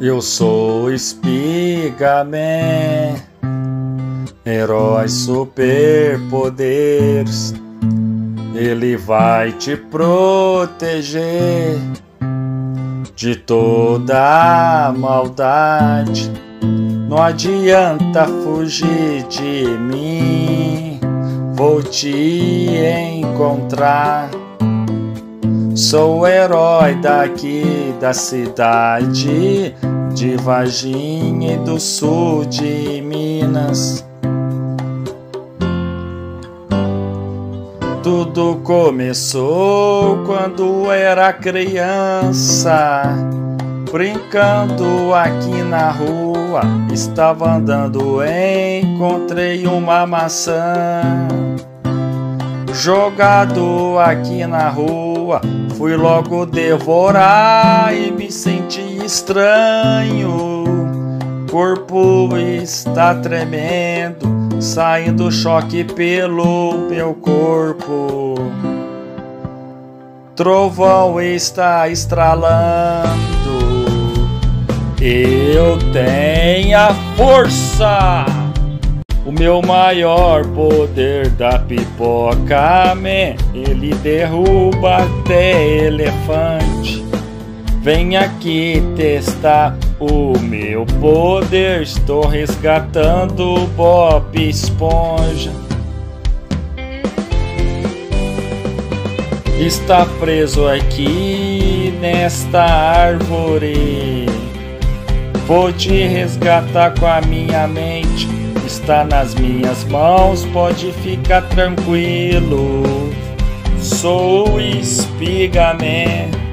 Eu sou Spigaman, herói superpoderes. Ele vai te proteger de toda maldade. Não adianta fugir de mim, vou te encontrar. Sou o herói daqui da cidade de Varginha e do sul de Minas. Tudo começou quando era criança, brincando aqui na rua. Estava andando, encontrei uma maçã. Jogado aqui na rua, fui logo devorar e me senti estranho. Corpo está tremendo, saindo choque pelo meu corpo. Trovão está estralando. Eu tenho a força. O meu maior poder da pipoca man, ele derruba até elefante. Vem aqui testar o meu poder. Estou resgatando o Bob Esponja. Está preso aqui nesta árvore. Vou te resgatar com a minha mente está nas minhas mãos, pode ficar tranquilo. Sou Espigaman.